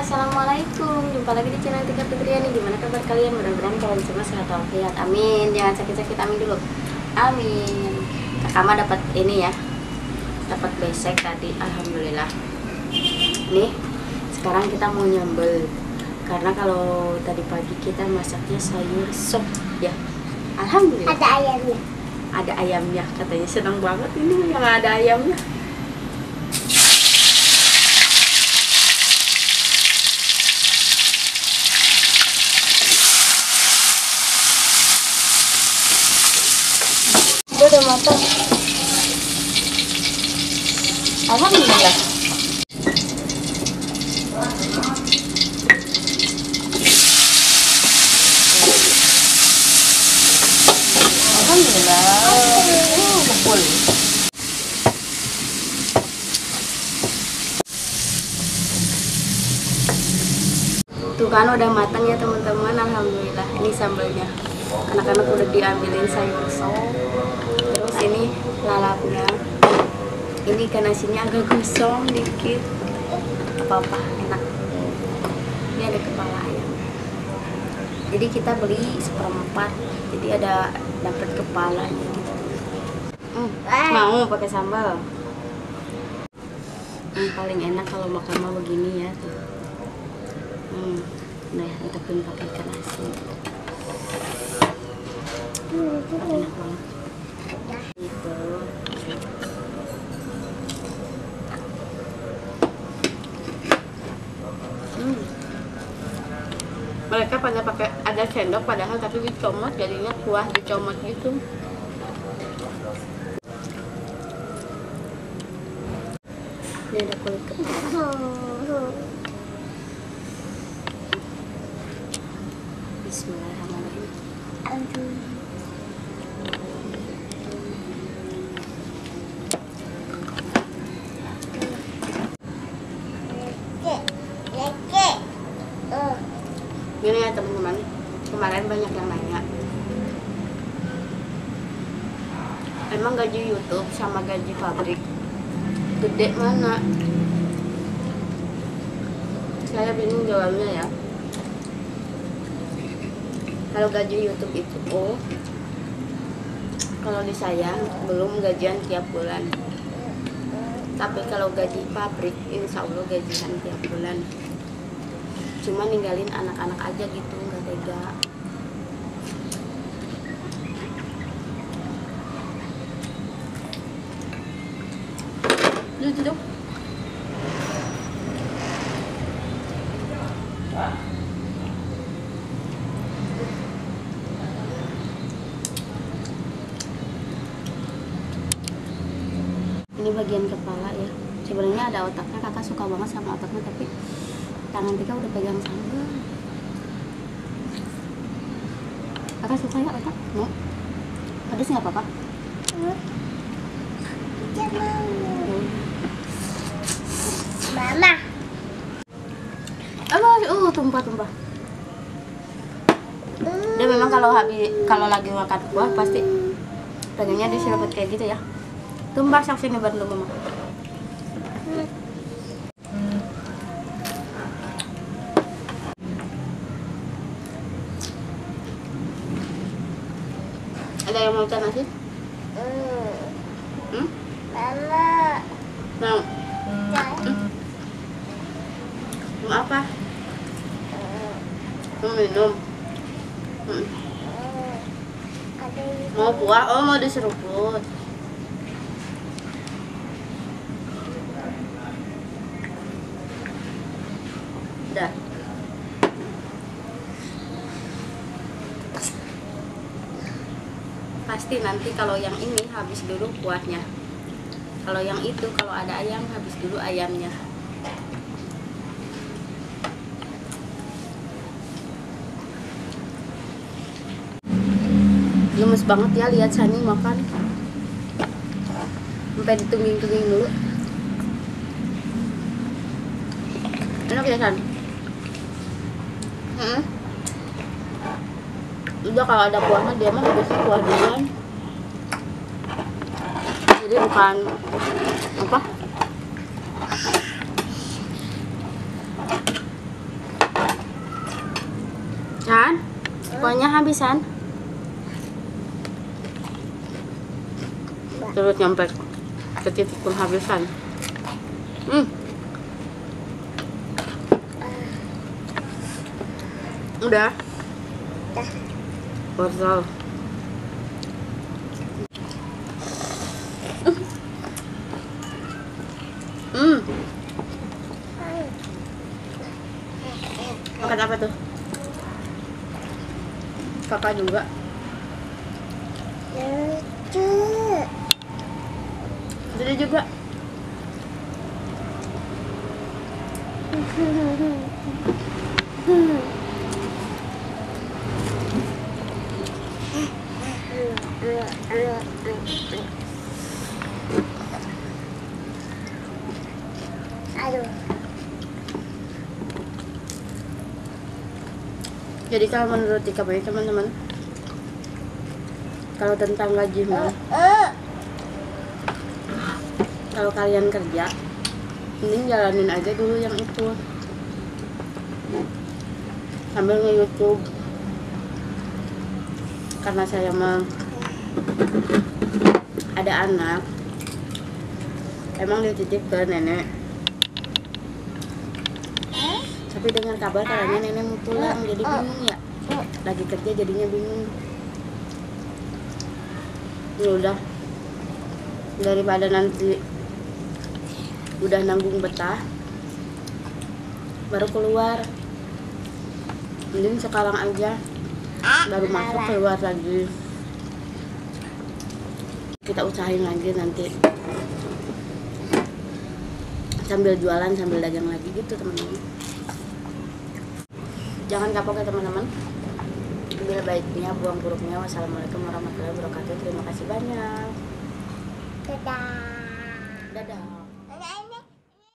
Assalamualaikum. Jumpa lagi di channel Tika Fitriani. Gimana kabar kalian? Mudah-mudahan kalian semua sehat walafiat. Amin. Jangan sakit-sakit. Amin dulu. Amin. Kakama dapat ini ya. Dapat besek tadi. Alhamdulillah. Nih Sekarang kita mau nyambel. Karena kalau tadi pagi kita masaknya sayur sop ya. Alhamdulillah. Ada ayamnya. ada ayamnya. Katanya senang banget ini yang ada ayamnya udah matang Alhamdulillah. Alhamdulillah. Uh, bukul Tuh kan udah matang ya teman-teman. Alhamdulillah. Ini sambalnya. Anak-anak udah diambilin sayur sop lalapnya Ini ikan asinnya agak gosong dikit. Apa-apa enak. Ini ada kepala ayam. Jadi kita beli seperempat. Jadi ada dapat kepalanya gitu. Hmm, mau pakai sambal? Hmm, paling enak kalau makan mah begini ya tuh. Hmm, nah ataupun pakai ikan asin enak banget mereka pada pakai ada sendok padahal tapi dicomot jadinya kuah dicomot gitu. Ini ada kulit kepala Bismillahirrahmanirrahim Gini ya teman-teman, kemarin banyak yang nanya. Emang gaji YouTube sama gaji pabrik Gede mana? Saya bingung jawabnya ya. Kalau gaji YouTube itu oh, Kalau di saya belum gajian tiap bulan. Tapi kalau gaji pabrik Insya Allah gajian tiap bulan cuma ninggalin anak-anak aja gitu nggak tega Duduk. Ini bagian kepala ya. Sebenarnya ada otaknya, kakak suka banget sama otaknya, tapi tangan Tika udah pegang sambal kakak suka ya otak? mau? pedes nggak apa-apa? Mama. Aduh, uh, tumpah-tumpah dia memang kalau habis kalau lagi makan buah pasti pengennya diseruput kayak gitu ya tumpah sok sini bantu mama ada yang mau ikan asin? Hmm? Mama. mau? Hmm? mau apa? mau minum? Hmm. Mau buah? oh mau diseruput udah pasti nanti kalau yang ini habis dulu kuahnya kalau yang itu kalau ada ayam habis dulu ayamnya lemes banget ya lihat Sani makan sampai ditungging-tungging dulu enak ya San? Hmm? Udah kalau ada kuahnya dia mah biasa kuah duluan jadi bukan apa San, kuahnya habisan. Terus nyampe ke titik penghabisan. Hmm. Udah. Dah. Wortel. Hmm. Makan apa tuh? Kakak juga. Lucu. Jadi juga. Jadi kalau menurut Tika Bayi teman-teman, kalau tentang gaji mah, kalau kalian kerja, mending jalanin aja dulu yang itu. Sambil nge-youtube. Karena saya mah ada anak, emang dititip ke nenek. Tapi dengar kabar katanya nenek mau pulang, jadi bingung ya. Lagi kerja jadinya bingung. Ya udah, daripada nanti udah nanggung betah baru keluar mending sekarang aja baru masuk keluar lagi kita usahain lagi nanti. Sambil jualan sambil dagang lagi gitu teman-teman. Jangan kapok ya teman-teman. Ambil baiknya buang buruknya. Wassalamualaikum warahmatullahi wabarakatuh. Terima kasih banyak. Dadah. dadah